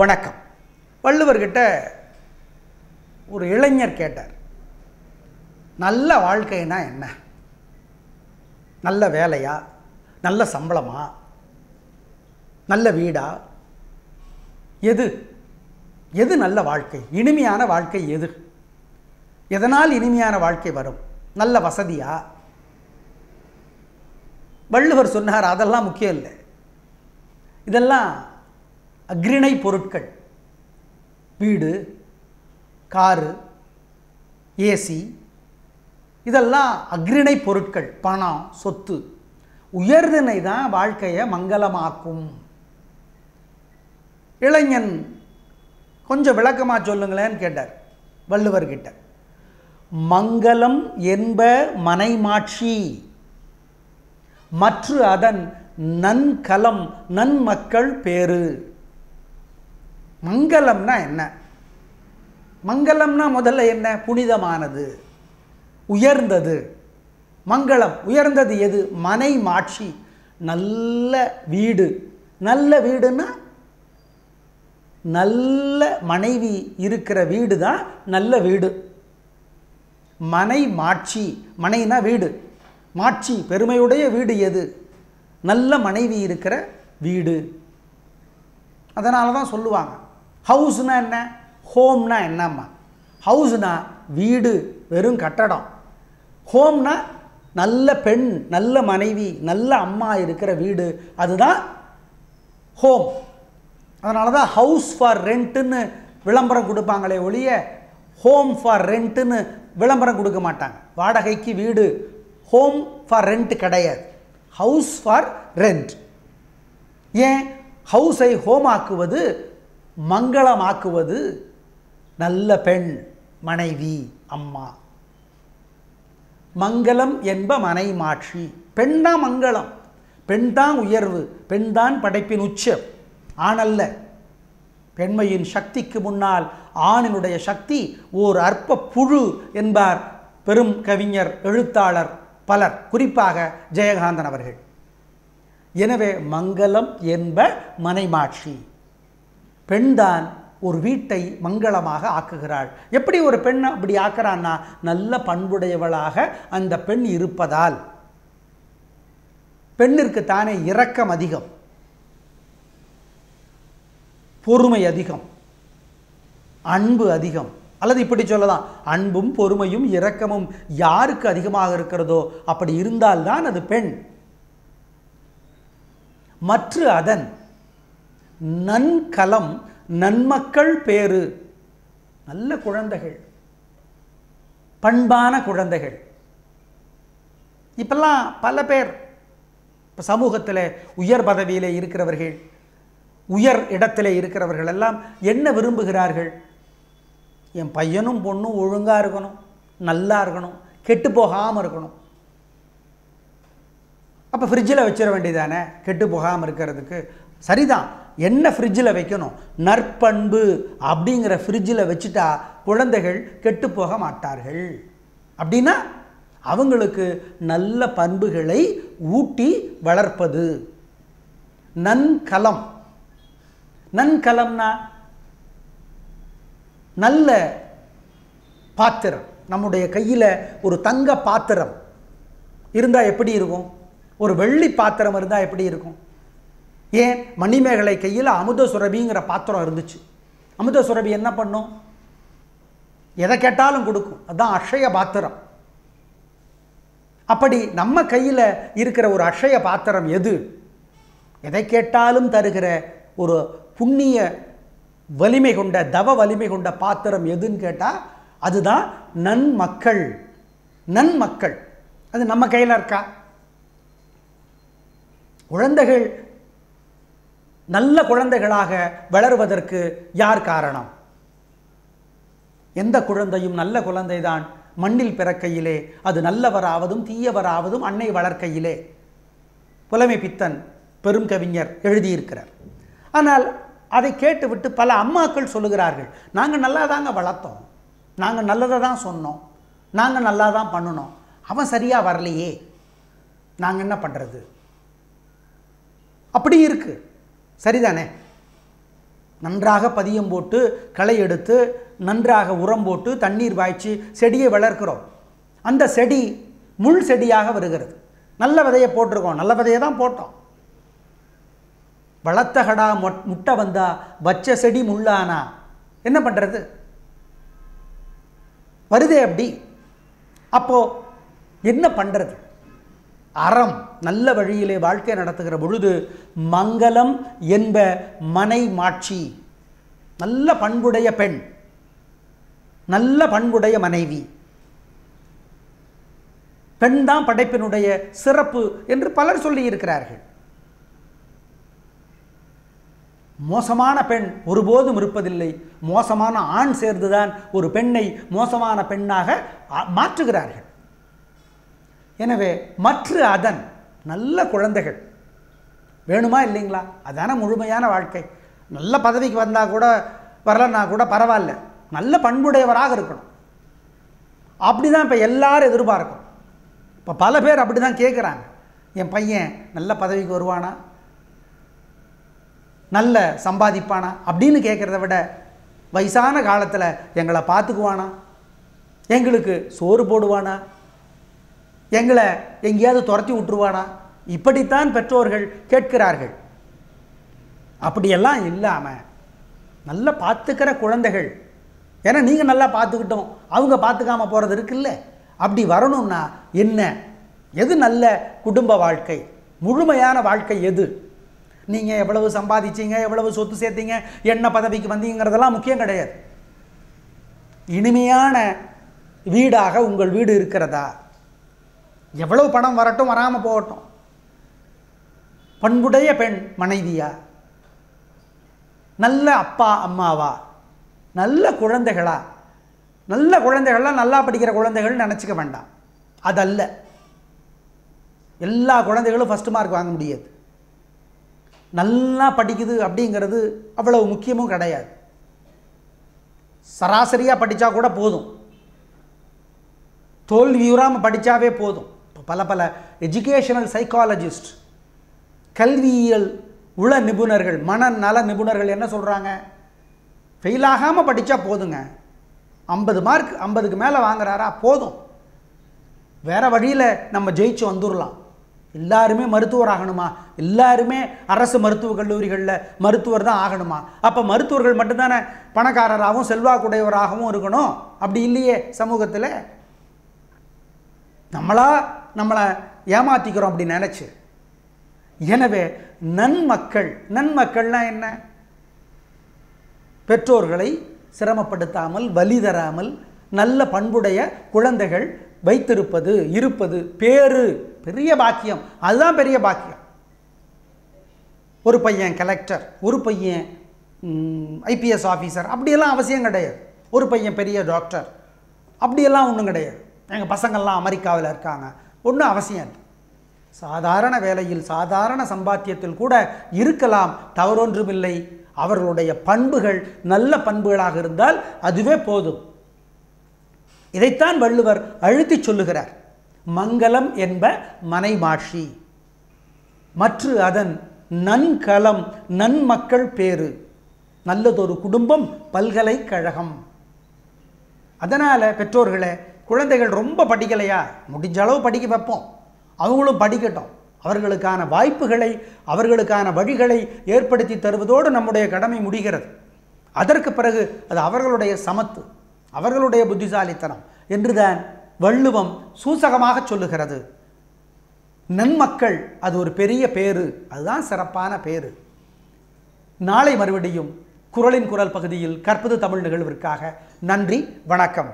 வணக்கம். வள்ளுவர்கிட்ட ஒரு இளைஞர் கேட்டார் நல்ல வாழ்க்கைனா என்ன? நல்ல வேலையா? நல்ல சம்பளமா? நல்ல வீடா? எது? எது நல்ல வாழ்க்கை? இனிமையான வாழ்க்கை எது? எதனால் இனிமையான வாழ்க்கை வரும்? நல்ல வசதியா? வள்ளுவர் சொன்னார் அதெல்லாம் முக்கியம் இல்லை. இதெல்லாம் அக்ரிணை பொருட்கள். வீடு காரு ஏசி இதெல்லாம் அக்ரிணை பொருட்கள் பணம் சொத்து. உயர்தினை தான் வாழ்க்கையை மங்களமாக்கும். இளைஞன் கொஞ்சம் விளக்கமாக சொல்லுங்களேன்னு கேட்டார் வள்ளுவர்கிட்ட மங்களம் என்ப மனைமாட்சி. மற்ற அதன் நன்கலம் நன்மக்கள் பேரு மங்களம்னா என்ன? மங்களம்னா முதல்ல என்ன? புனிதமானது உயர்ந்தது. மங்களம் உயர்ந்தது எது? மனை மாட்சி நல்ல வீடு. நல்ல வீடுன்னா நல்ல மனைவி இருக்கிற வீடு தான் நல்ல வீடு. மனை மாட்சி மனைனா வீடு. மாட்சி பெருமையுடைய வீடு எது? நல்ல மனைவி இருக்கிற வீடு. அதனால தான் சொல்லுவாங்க. ஹவுஸ்னா என்ன? ஹோம்னா என்னம்மா? ஹவுஸ்னா வீடு வெறும் கட்டடம். ஹோம்னா நல்ல பெண் நல்ல மனைவி நல்ல அம்மா இருக்கிற வீடு. அதுதான் ஹோம் அதனால தான் ஹவுஸ் ஃபார் ரெண்ட்டுன்னு விளம்பரம் கொடுப்பாங்களே ஒழிய ஹோம் ஃபார் ரெண்ட்டுன்னு விளம்பரம் கொடுக்க மாட்டாங்க. வாடகைக்கு வீடு ஹோம் ஃபார் ரெண்ட் கிடையாது. ஹவுஸ் ஃபார் ரெண்ட் ஏன்? ஹவுஸை ஹோம் ஆக்குவது மங்களமாக்குவது நல்ல பெண் மனைவி அம்மா. மங்களம் என்ப மனை மாற்றி பெண் தான் மங்களம். பெண் தான் உயர்வு. பெண் தான் படைப்பின் உச்சம். ஆணல்ல பெண்மையின் சக்திக்கு முன்னால் ஆணினுடைய சக்தி ஓர் அற்ப புழு என்பார் பெரும் கவிஞர் எழுத்தாளர் பலர் குறிப்பாக ஜெயகாந்தன் அவர்கள். எனவே மங்களம் என்ப மனைமாட்சி பெண்தான் ஒரு வீட்டை மங்களமாக ஆக்குகிறாள். எப்படி ஒரு பெண் அப்படி ஆக்குறான்னா நல்ல பண்புடையவளாக அந்த பெண் இருப்பதால். பெண்ணிற்கு தானே இரக்கம் அதிகம். பொறுமை அதிகம். அன்பு அதிகம். அல்லது இப்படி சொல்லலாம் அன்பும் பொறுமையும் இரக்கமும் யாருக்கு அதிகமாக இருக்கிறதோ அப்படி இருந்தால்தான் அது பெண். மற்ற அதன் நன்கலம் நன்மக்கள் பேரு நல்ல குழந்தைகள். பண்பான குழந்தைகள். இப்பெல்லாம் பல பேர் இப்போ சமூகத்தில் உயர் பதவியில் இருக்கிறவர்கள் உயர் இடத்துல இருக்கிறவர்கள் எல்லாம் என்ன விரும்புகிறார்கள்? என் பையனும் பொண்ணும் ஒழுங்காக இருக்கணும் நல்லா இருக்கணும் கெட்டு போகாமல் இருக்கணும். அப்போ ஃப்ரிட்ஜில் வச்சிட வேண்டியதானே கெட்டு போகாமல் இருக்கிறதுக்கு சரிதான். என்ன ஃப்ரிட்ஜில் வைக்கணும்? நற்பண்பு அப்படிங்கிற ஃப்ரிட்ஜில் வச்சுட்டா குழந்தைகள் கெட்டு போக மாட்டார்கள். அப்படின்னா அவங்களுக்கு நல்ல பண்புகளை ஊட்டி வளர்ப்பது. நன்கலம். நன்கலம்னா நல்ல பாத்திரம். நம்முடைய கையில் ஒரு தங்க பாத்திரம் இருந்தால் எப்படி இருக்கும்? ஒரு வெள்ளி பாத்திரம் இருந்தால் எப்படி இருக்கும்? ஏன்? மணிமேகலை கையில் அமுத சுரபிங்கிற பாத்திரம் இருந்துச்சு. அமுத சுரபி என்ன பண்ணும்? எதை கேட்டாலும் கொடுக்கும். அதுதான் அஷய பாத்திரம். அப்படி நம்ம கையில் இருக்கிற ஒரு அஷய பாத்திரம் எது? எதை கேட்டாலும் தருகிற ஒரு புண்ணிய வலிமை கொண்ட தவ வலிமை கொண்ட பாத்திரம் எதுன்னு கேட்டால் அதுதான் நன்மக்கள். நன்மக்கள். அது நம்ம கையில் இருக்கா? குழந்தைகள் நல்ல குழந்தைகளாக வளருவதற்கு யார் காரணம்? எந்த குழந்தையும் நல்ல குழந்தைதான் மண்ணில் பிறக்கையிலே அது நல்லவராவதும் தீயவராவதும் அன்னை வளர்க்கையிலே. புலமை பித்தன் பெரும் கவிஞர் எழுதியிருக்கிறார். ஆனால் அதை கேட்டுவிட்டு பல அம்மாக்கள் சொல்லுகிறார்கள் நாங்கள் நல்லா தாங்க வளர்த்தோம். நாங்கள் நல்லதை தான் சொன்னோம். நாங்கள் நல்லா தான் பண்ணினோம். அவன் சரியாக வரலையே. நாங்கள் என்ன பண்ணுறது அப்படி இருக்கு. சரிதானே? நன்றாக பதியம் போட்டு களை எடுத்து நன்றாக உரம் போட்டு தண்ணீர் பாய்ச்சி செடியை வளர்க்கிறோம். அந்த செடி முள் செடியாக வருகிறது. நல்ல விதையை போட்டிருக்கோம். நல்ல விதையை தான் போட்டோம். வளர்த்த கடா மொட் முட்டை வந்தா வச்ச செடி முள்ளானா? என்ன பண்ணுறது வருதே அப்படி. அப்போது என்ன பண்ணுறது அறம் நல்ல வழியிலே வாழ்க்கை நடத்துகிற பொழுது மங்களம் என்ப மனை மாட்சி. நல்ல பண்புடைய பெண் நல்ல பண்புடைய மனைவி. பெண் தான் படைப்பினுடைய சிறப்பு என்று பலர் சொல்லியிருக்கிறார்கள் மோசமான பெண் ஒருபோதும் இருப்பதில்லை. மோசமான ஆண் சேர்ந்துதான் ஒரு பெண்ணை மோசமான பெண்ணாக மாற்றுகிறார்கள். எனவே மற்ற அதன் நல்ல குழந்தைகள் வேணுமா இல்லைங்களா? அதான முழுமையான வாழ்க்கை. நல்ல பதவிக்கு வந்தால் கூட வரலன்னா கூட பரவாயில்ல. நல்ல பண்புடையவராக இருக்கணும். அப்படி தான் இப்போ எல்லாரும் எதிர்பார்க்கும். இப்போ பல பேர் அப்படி தான் கேட்குறாங்க என் பையன் நல்ல பதவிக்கு வருவானா? நல்ல சம்பாதிப்பானா? அப்படின்னு கேட்குறத விட வயசான காலத்தில் எங்களை பார்த்துக்குவானா? எங்களுக்கு சோறு போடுவானா? எங்களை எங்கேயாவது துரத்தி விட்டுருவானா? இப்படித்தான் பெற்றோர்கள் கேட்கிறார்கள். அப்படியெல்லாம் இல்லாமல் நல்லா பார்த்துக்கிற குழந்தைகள். ஏன்னா நீங்கள் நல்லா பார்த்துக்கிட்டோம். அவங்க பார்த்துக்காம போகிறது இருக்குல்ல? அப்படி வரணும்னா என்ன? எது நல்ல குடும்ப வாழ்க்கை? முழுமையான வாழ்க்கை எது? நீங்கள் எவ்வளவு சம்பாதிச்சீங்க எவ்வளவு சொத்து சேர்த்தீங்க என்ன பதவிக்கு வந்தீங்கிறதெல்லாம் முக்கியம் கிடையாது. இனிமையான வீடாக உங்கள் வீடு இருக்கிறதா? எவ்வளவு பணம் வரட்டும் வராமல் போகட்டும். பண்புடைய பெண் மனைவியா? நல்ல அப்பா அம்மாவா? நல்ல குழந்தைகளா? நல்ல குழந்தைகள்லாம் நல்லா படிக்கிற குழந்தைகள்னு நினச்சிக்க வேண்டாம். அதல்ல. எல்லா குழந்தைகளும் ஃபஸ்ட்டு மார்க் வாங்க முடியாது. நல்லா படிக்குது அப்படிங்கிறது அவ்வளவு முக்கியமும் கிடையாது. சராசரியாக படித்தா கூட போதும். தோல்வியுறாமல் படித்தாவே போதும். பல பல எஜுகேஷனல் சைக்காலஜிஸ்ட் கல்வியியல் உள நிபுணர்கள் மனநல நிபுணர்கள் என்ன சொல்கிறாங்க ஃபெயில் ஆகாமல் படித்தா போதுங்க. ஐம்பது மார்க் ஐம்பதுக்கு மேலே வாங்குறாரா? போதும். வேறு வழியில் நம்ம ஜெயிச்சு வந்துடலாம் எல்லாருமே மருத்துவர் ஆகணுமா? எல்லாருமே அரசு மருத்துவக் கல்லூரிகளில் மருத்துவர் தான் ஆகணுமா? அப்போ மருத்துவர்கள் மட்டும்தானே பணக்காரராகவும் செல்வாக்குடையவராகவும் இருக்கணும். அப்படி இல்லையே சமூகத்தில்? நம்மளா நம்மளை ஏமாற்றிக்கிறோம் அப்படின்னு நினச்சி. எனவே நன்மக்கள் நன்மக்கள்னால் என்ன? பெற்றோர்களை சிரமப்படுத்தாமல் வலி தராமல் நல்ல பண்புடைய குழந்தைகள் வைத்திருப்பது இருப்பது பேரு பெரிய பாக்கியம். அதுதான் பெரிய பாக்கியம். ஒரு பையன் கலெக்டர் ஒரு பையன் ஐபிஎஸ் ஆஃபீஸர் அப்படியெல்லாம் அவசியம் கிடையாது. ஒரு பையன் பெரிய டாக்டர் அப்படியெல்லாம் ஒன்றும் கிடையாது. எங்கள் பசங்கள்லாம் அமெரிக்காவில் இருக்காங்க. ஒன்றும் அவசியம் இல்லை. சாதாரண வேலையில் சாதாரண சம்பாத்தியத்தில் கூட இருக்கலாம் தவறொன்றுமில்லை. அவர்களுடைய பண்புகள் நல்ல பண்புகளாக இருந்தால் அதுவே போதும். இதைத்தான் வள்ளுவர் அழுத்திச் சொல்லுகிறார். மங்களம் என்ப மனைமாட்சி மற்ற அதன் நன்கலம் நன்மக்கள் பேரு நல்லதொரு குடும்பம் பல்கலைக்கழகம். அதனால் பெற்றோர்களை குழந்தைகள் ரொம்ப படிக்கலையா? முடிஞ்ச அளவு படிக்க வைப்போம். அவங்களும் படிக்கட்டும். அவர்களுக்கான வாய்ப்புகளை அவர்களுக்கான வழிகளை ஏற்படுத்தி தருவதோடு நம்முடைய கடமை முடிகிறது. அதற்கு பிறகு அது அவர்களுடைய சமத்து அவர்களுடைய புத்திசாலித்தனம் என்றுதான் வள்ளுவம் சூசகமாக சொல்லுகிறது. நன்மக்கள் அது ஒரு பெரிய பேரு அதுதான் சிறப்பான பேரு நாளை மறுபடியும் குரலின் குரல் பகுதியில் கற்பது தமிழ் நிகழ்விற்காக நன்றி வணக்கம்.